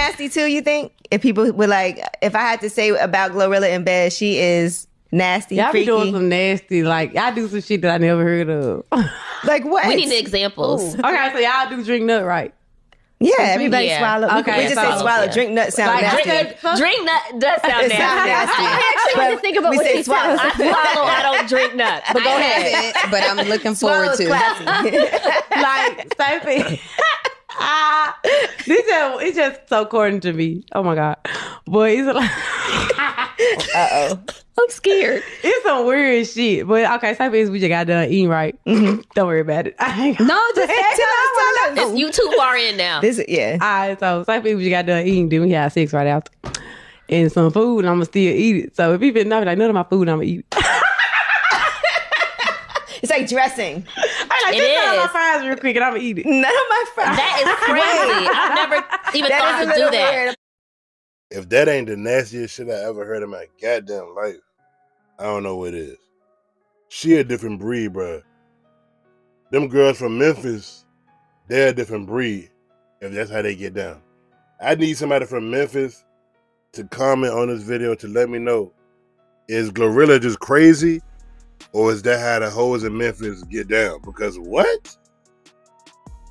nasty too? You think? If people were like, if I had to say about Glorilla in bed, she is nasty, Y'all be doing some nasty, like y'all do some shit that I never heard of. like what? We need examples. okay, so y'all do drink nut right. yeah, everybody Yeah. swallow. we- Okay, we just say swallow, swallow. yeah. Drink nut sound Like, nasty. drink- Drink, drink nut does sound It sounds nasty. nasty. I actually had to think about we what say they swallow. said. I swallow. I don't drink nut. But go I ahead. haven't, but I'm looking forward Swallow's to. classy. like Sophie. ah, this just it's just so corny to me. Oh my god, boy, it's like Uh oh. I'm scared. it's some weird shit. But okay, Sophie, we just got done eating right. Don't worry about it. I No, just tell us, tell us. It's, you too far in now. This, yeah. Alright, so Sophie, we just got done eating. Then we had sex right after. And some food, and I'm gonna still eat it. So if you been know, like none of my food, I'm gonna eat. it. It's like dressing. I like It just tell my fries real quick, and I'm gonna eat it. None of my fries. That is crazy. I've never even That thought to do that. weird. If that ain't the nastiest shit I ever heard in my goddamn life, I don't know what is. She a different breed, bruh. Them girls from Memphis, they're a different breed. If that's how they get down, I need somebody from Memphis to comment on this video to let me know: is Glorilla just crazy, or is that how the hoes in Memphis get down? Because what?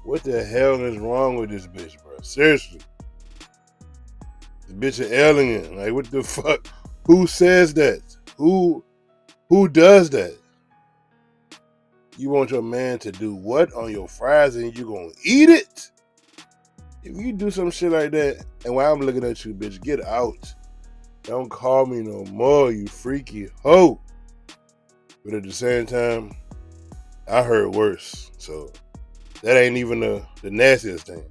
What the hell is wrong with this bitch, bro? Seriously. This bitch an alien. Like what the fuck? Who says that? Who who does that? You want your man to do what on your fries and you gonna eat it? If you do some shit like that, and while I'm looking at you, bitch, get out. Don't call me no more, you freaky hoe. But at the same time, I heard worse. So that ain't even the, the nastiest thing.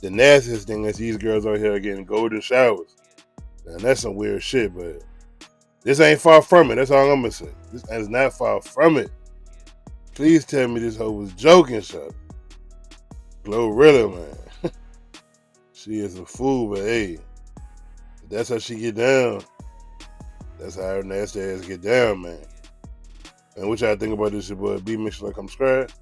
The nastiest thing is these girls out here getting golden showers. Now that's some weird shit, but this ain't far from it. That's all I'm gonna say. This is not far from it. Please tell me this hoe was joking, shut. Glorilla, man. she is a fool, but hey, that's how she get down. That's how her nasty ass get down, man. And what y'all think about this, your boy B Mix like I'm subscribed.